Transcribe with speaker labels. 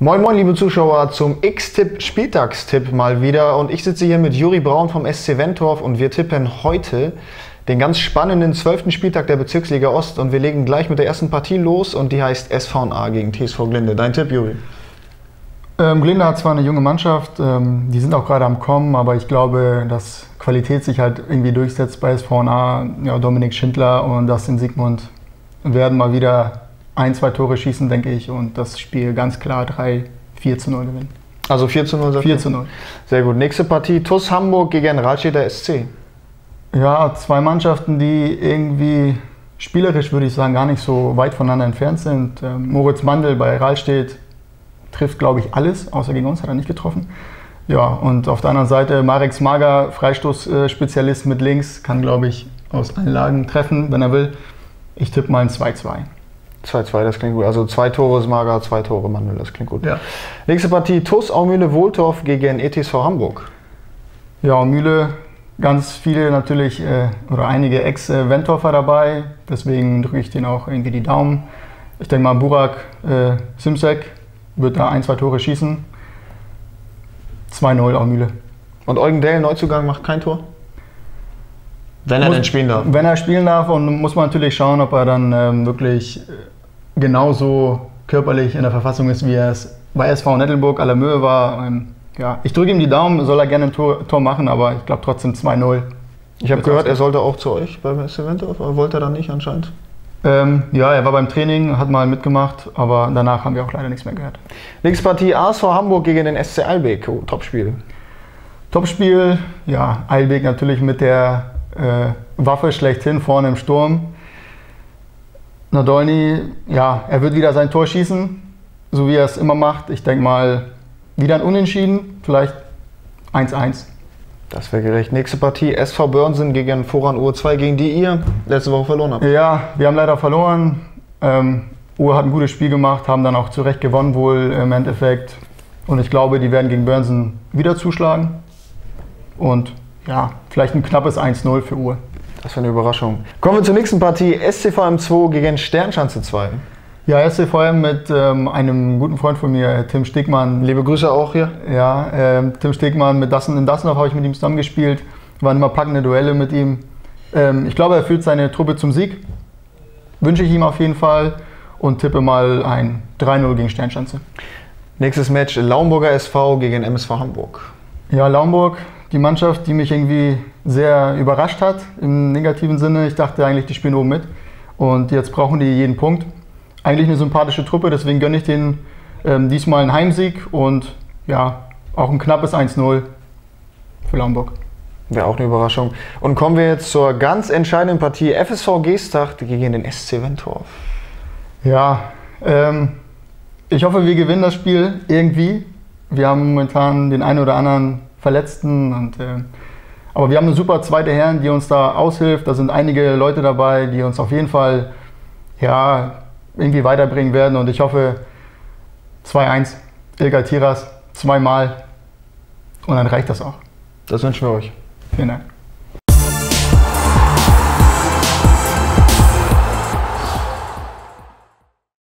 Speaker 1: Moin Moin liebe Zuschauer zum X-Tipp Spieltagstipp mal wieder und ich sitze hier mit Juri Braun vom SC Wentorf und wir tippen heute den ganz spannenden 12. Spieltag der Bezirksliga Ost und wir legen gleich mit der ersten Partie los und die heißt SVA gegen TSV Glinde. Dein Tipp, Juri?
Speaker 2: Ähm, Glinde hat zwar eine junge Mannschaft, ähm, die sind auch gerade am Kommen, aber ich glaube, dass Qualität sich halt irgendwie durchsetzt bei SVA. Ja, Dominik Schindler und Dustin Sigmund werden mal wieder ein, zwei Tore schießen, denke ich, und das Spiel ganz klar 3, 4 zu 0 gewinnen.
Speaker 1: Also 4 zu 0?
Speaker 2: 4 zu 0.
Speaker 1: Sehr gut. Nächste Partie, TuS Hamburg gegen Radstädter SC.
Speaker 2: Ja, zwei Mannschaften, die irgendwie spielerisch, würde ich sagen, gar nicht so weit voneinander entfernt sind. Ähm, Moritz Mandel bei Rahlstedt trifft, glaube ich, alles, außer gegen uns hat er nicht getroffen. Ja, und auf der anderen Seite Marek Smager, Freistoßspezialist mit links, kann, glaube ich, aus allen Lagen treffen, wenn er will. Ich tippe mal ein 2-2.
Speaker 1: 2-2, das klingt gut. Also zwei Tore Smaga, zwei Tore Mandel, das klingt gut.
Speaker 2: Ja.
Speaker 1: Nächste Partie, TuS Aumühle Wohltorf gegen ETSV Hamburg.
Speaker 2: Ja, Aumühle, ganz viele natürlich äh, oder einige Ex-Wentorfer dabei, deswegen drücke ich denen auch irgendwie die Daumen. Ich denke mal, Burak äh, Simsek wird da ein, zwei Tore schießen. 2-0 Aumühle.
Speaker 1: Und Eugen Dell, Neuzugang, macht kein Tor? Wenn er
Speaker 2: Muss-
Speaker 1: denn spielen darf.
Speaker 2: Wenn er spielen darf und muss man natürlich schauen, ob er dann ähm, wirklich äh, genauso körperlich in der Verfassung ist, wie er es bei SV Nettelburg à la Möhe war. Ja, ich drücke ihm die Daumen, soll er gerne ein Tor, Tor machen, aber ich glaube trotzdem 2-0.
Speaker 1: Ich habe gehört, er sollte auch zu euch beim SC Wentorf, aber wollte er dann nicht anscheinend.
Speaker 2: Ähm, ja, er war beim Training, hat mal mitgemacht, aber danach haben wir auch leider nichts mehr gehört.
Speaker 1: Nächste Partie, ASV Hamburg gegen den SC Albeck. Oh, Topspiel.
Speaker 2: Topspiel, ja, Eilbeck natürlich mit der äh, Waffe schlechthin vorne im Sturm. Nadolny, ja, er wird wieder sein Tor schießen, so wie er es immer macht. Ich denke mal, wieder ein Unentschieden, vielleicht 1-1.
Speaker 1: Das wäre gerecht. Nächste Partie, SV Börnsen gegen Voran U2, gegen die ihr letzte Woche verloren habt.
Speaker 2: Ja, wir haben leider verloren. Ähm, Uhr hat ein gutes Spiel gemacht, haben dann auch zu Recht gewonnen wohl im Endeffekt. Und ich glaube, die werden gegen Börnsen wieder zuschlagen. Und ja, vielleicht ein knappes 1-0 für Uhr.
Speaker 1: Das wäre eine Überraschung. Kommen wir zur nächsten Partie, SCVM 2 gegen Sternschanze 2.
Speaker 2: Ja, SCVM mit ähm, einem guten Freund von mir, Tim Stegmann.
Speaker 1: Liebe Grüße auch hier.
Speaker 2: Ja, ähm, Tim Stegmann mit Dassen in Dassendorf habe ich mit ihm zusammengespielt. Waren immer packende Duelle mit ihm. Ähm, ich glaube, er führt seine Truppe zum Sieg. Wünsche ich ihm auf jeden Fall und tippe mal ein 3-0 gegen Sternschanze.
Speaker 1: Nächstes Match, Laumburger SV gegen MSV Hamburg.
Speaker 2: Ja, Laumburg, die Mannschaft, die mich irgendwie sehr überrascht hat im negativen Sinne. Ich dachte eigentlich, die spielen oben mit. Und jetzt brauchen die jeden Punkt. Eigentlich eine sympathische Truppe, deswegen gönne ich denen ähm, diesmal einen Heimsieg und ja, auch ein knappes 1-0 für Laumburg.
Speaker 1: Wäre auch eine Überraschung. Und kommen wir jetzt zur ganz entscheidenden Partie, FSV Geesthacht gegen den SC Wentorf.
Speaker 2: Ja, ähm, ich hoffe, wir gewinnen das Spiel irgendwie. Wir haben momentan den einen oder anderen Verletzten. Und, äh, aber wir haben eine super zweite Herren, die uns da aushilft. Da sind einige Leute dabei, die uns auf jeden Fall ja, irgendwie weiterbringen werden. Und ich hoffe 2-1, Ilga Tiras, zweimal. Und dann reicht das auch.
Speaker 1: Das wünschen wir euch.
Speaker 2: Vielen Dank.